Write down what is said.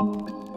you